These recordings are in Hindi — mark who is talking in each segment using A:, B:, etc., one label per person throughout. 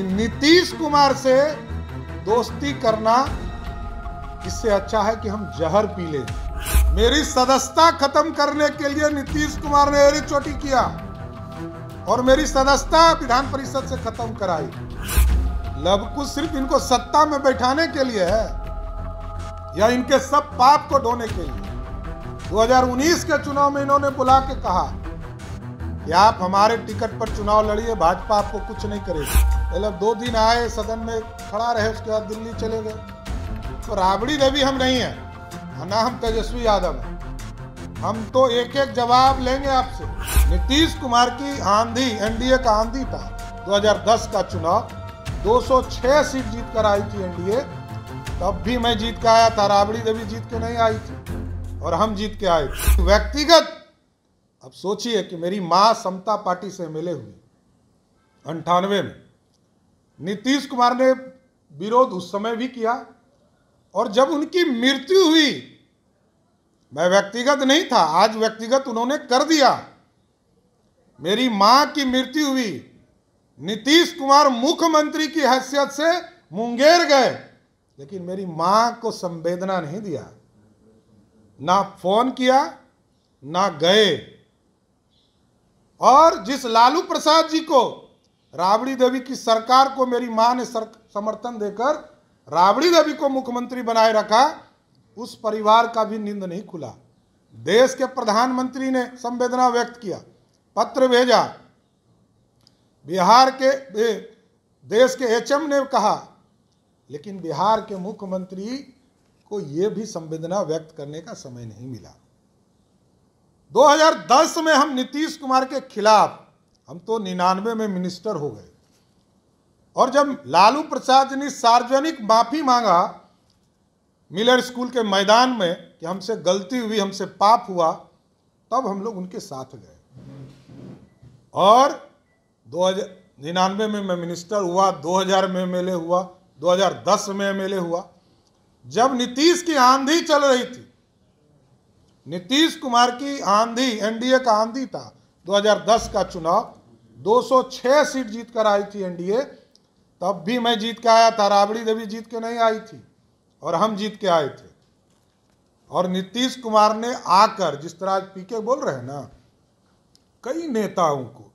A: कि नीतीश कुमार से दोस्ती करना इससे अच्छा है कि हम जहर पी लें। मेरी सदस्यता खत्म करने के लिए नीतीश कुमार ने एरी चोटी किया और मेरी सदस्यता विधान परिषद से खत्म कराई। लब कुछ सिर्फ़ इनको सत्ता में बैठाने के लिए है या इनके सब पाप को ढोने के लिए? 2019 के चुनाव में इन्होंने बुला के कहा कि आप हमारे टिकट पर चुनाव लड़िए, भाजपा आपको कुछ नहीं करेगी। पहले दो दिन आए, सदन में खड़ा रहे, उसके बाद दिल्ली चले गए। तो राबड़ी देवी हम नहीं है ना हम तेजस्वी यादव हैं। हम तो एक एक जवाब लेंगे आपसे। नीतीश कुमार की आंधी, एनडीए का आंधी था 2010 का चुनाव। 206 सीट जीत कर आई थी एनडीए। तब भी मैं जीत के आया था, राबड़ी देवी जीत के नहीं आई थी, और हम जीत के आए थे। व्यक्तिगत अब सोचिए कि मेरी माँ समता पार्टी से मिले हुई। अंठानवे में। नीतीश कुमार ने विरोध उस समय भी किया और जब उनकी मृत्यु हुई, मैं व्यक्तिगत नहीं था, आज व्यक्तिगत उन्होंने कर दिया। मेरी माँ की मृत्यु हुई, नीतीश कुमार मुख्यमंत्री की हैसियत से मुंगेर गए, लेकिन मेरी माँ को संवेदना नहीं दिया। ना फ़ोन किया, ना गए। और जिस लालू प्रसाद जी को, राबड़ी देवी की सरकार को मेरी माँ ने समर्थन देकर राबड़ी देवी को मुख्यमंत्री बनाए रखा, उस परिवार का भी नींद नहीं खुला। देश के प्रधानमंत्री ने संवेदना व्यक्त किया, पत्र भेजा। बिहार के देश के एचएम ने कहा, लेकिन बिहार के मुख्यमंत्री को यह भी संवेदना व्यक्त करने का समय नहीं मिला। 2010 में हम नीतीश कुमार के खिलाफ, हम तो निन्यानवे में मिनिस्टर हो गए। और जब लालू प्रसाद ने सार्वजनिक माफ़ी मांगा मिलर स्कूल के मैदान में कि हमसे गलती हुई, हमसे पाप हुआ, तब हम लोग उनके साथ गए। और दो निन्यानवे में मैं मिनिस्टर हुआ 2000 में एमएलए हुआ 2010 में एमएलए हुआ। जब नीतीश की आंधी चल रही थी नीतीश कुमार की आंधी, एनडीए का आंधी था। 2010 का चुनाव 206 सीट जीत कर आई थी एनडीए। तब भी मैं जीत के आया था, राबड़ी देवी जीत के नहीं आई थी, और हम जीत के आए थे। और नीतीश कुमार ने आकर, जिस तरह आज पीके बोल रहे हैं ना, कई नेताओं को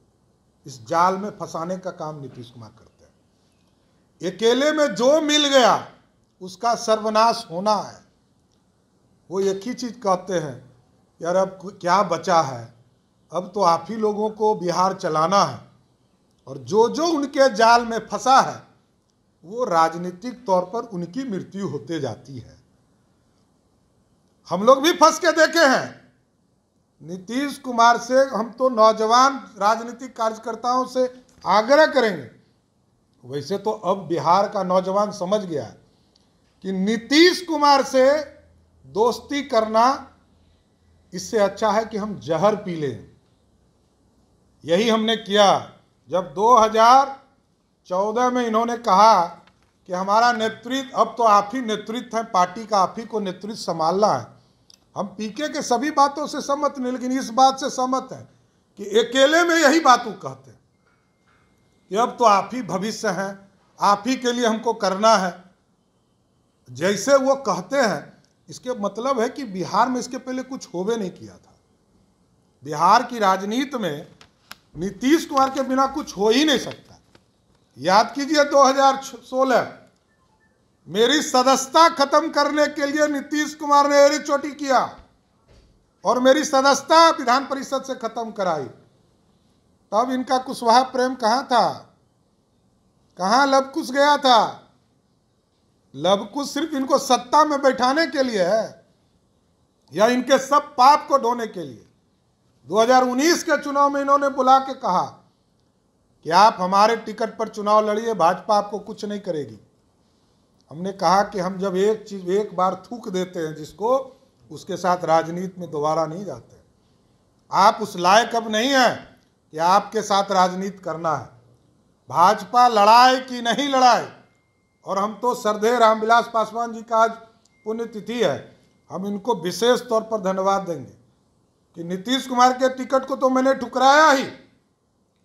A: इस जाल में फंसाने का काम नीतीश कुमार करते हैं। अकेले में जो मिल गया, उसका सर्वनाश होना है। वो एक ही चीज़ कहते हैं, यार अब क्या बचा है? अब तो आप ही लोगों को बिहार चलाना है। और जो जो उनके जाल में फंसा है, वो राजनीतिक तौर पर उनकी मृत्यु होते जाती है। हम लोग भी फंस के देखे हैं। नीतीश कुमार से हम तो नौजवान राजनीतिक कार्यकर्ताओं से आग्रह करेंगे। वैसे तो अब बिहार का नौजवान समझ गया कि नीतीश कुमार से दोस्ती करना इससे अच्छा है कि हम जहर पी लें। यही हमने किया। जब 2014 में इन्होंने कहा कि हमारा नेतृत्व, अब तो आप ही नेतृत्व है, पार्टी का आप ही को नेतृत्व संभालना है। हम पीके के सभी बातों से सहमत नहीं लेकिन इस बात से सहमत है कि अकेले में यही बात वो कहते हैं कि अब तो आप ही भविष्य हैं, आप ही के लिए हमको करना है। जैसे वो कहते हैं इसके मतलब है कि बिहार में इसके पहले कुछ होवे नहीं किया था। बिहार की राजनीति में नीतीश कुमार के बिना कुछ हो ही नहीं सकता। याद कीजिए 2016 मेरी सदस्यता खत्म करने के लिए नीतीश कुमार ने एरी चोटी किया और मेरी सदस्यता विधान परिषद से खत्म कराई। तब इनका कुशवाहा प्रेम कहाँ था? कहाँ लब कुछ गया था? लब कुछ सिर्फ़ इनको सत्ता में बैठाने के लिए है, या इनके सब पाप को ढोने के लिए? 2019 के चुनाव में इन्होंने बुला के कहा कि आप हमारे टिकट पर चुनाव लड़िए, भाजपा आपको कुछ नहीं करेगी। हमने कहा कि हम जब एक चीज़, एक बार थूक देते हैं जिसको, उसके साथ राजनीति में दोबारा नहीं जाते। आप उस लायक अब नहीं है कि आपके साथ राजनीति करना है। भाजपा लड़ाए कि नहीं लड़ाई और हम तो सरदेह रामविलास पासवान जी का आज पुण्यतिथि है। हम इनको विशेष तौर पर धन्यवाद देंगे कि नीतीश कुमार के टिकट को तो मैंने ठुकराया ही।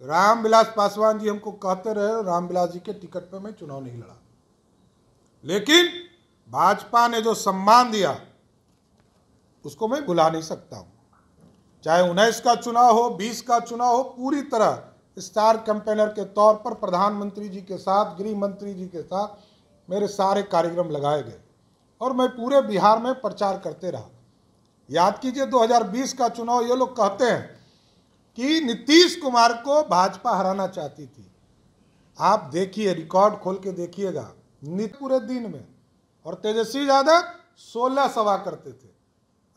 A: रामविलास पासवान जी हमको कहते रहे, रामविलास जी के टिकट पर मैं चुनाव नहीं लड़ा। लेकिन भाजपा ने जो सम्मान दिया, उसको मैं भुला नहीं सकता हूँ। चाहे उन्नीस का चुनाव हो, बीस का चुनाव हो, पूरी तरह स्टार कैंपेनर के तौर पर प्रधानमंत्री जी के साथ, गृह मंत्री जी के साथ मेरे सारे कार्यक्रम लगाए गए और मैं पूरे बिहार में प्रचार करते रहा। याद कीजिए 2020 का चुनाव ये लोग कहते हैं कि नीतीश कुमार को भाजपा हराना चाहती थी। आप देखिए, रिकॉर्ड खोल के देखिएगा, नित पूरे दिन में। और तेजस्वी यादव सोलह सभा करते थे।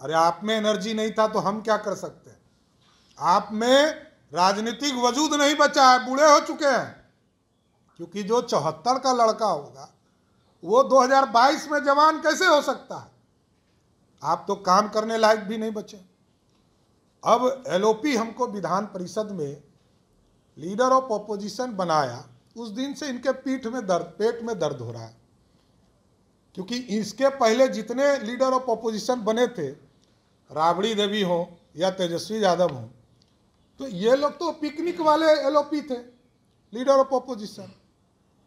A: अरे आप में एनर्जी नहीं था तो हम क्या कर सकते हैं? आप में राजनीतिक वजूद नहीं बचा है, बूढ़े हो चुके हैं। क्योंकि जो चौहत्तर का लड़का होगा वो 2022 में जवान कैसे हो सकता है? आप तो काम करने लायक भी नहीं बचे। अब एलओपी हमको विधान परिषद में लीडर ऑफ़ ऑपोजिशन बनाया। उस दिन से इनके पीठ में दर्द, पेट में दर्द हो रहा है। क्योंकि इसके पहले जितने लीडर ऑफ़ ऑपोजिशन बने थे, राबड़ी देवी हो या तेजस्वी यादव हो तो ये लोग तो पिकनिक वाले एलओपी थे, लीडर ऑफ़ ऑपोजिशन।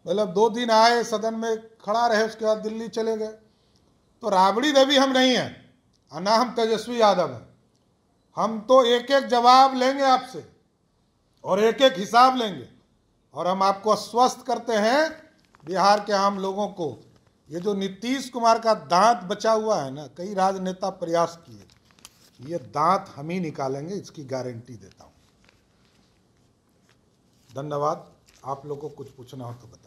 A: मतलब दो दिन आए, सदन में खड़ा रहे, उसके बाद दिल्ली चले गए। तो राबड़ी देवी हम नहीं हैं, और ना हम तेजस्वी यादव हैं। हम तो एक एक जवाब लेंगे आपसे, और एक एक हिसाब लेंगे, और हम आपको आश्वस्त करते हैं बिहार के आम लोगों को। ये जो नीतीश कुमार का दांत बचा हुआ है ना, कई राजनेता प्रयास किए, ये दांत हम ही निकालेंगे, इसकी गारंटी देता हूँ। धन्यवाद, आप लोग को कुछ पूछना हो तो बताइए।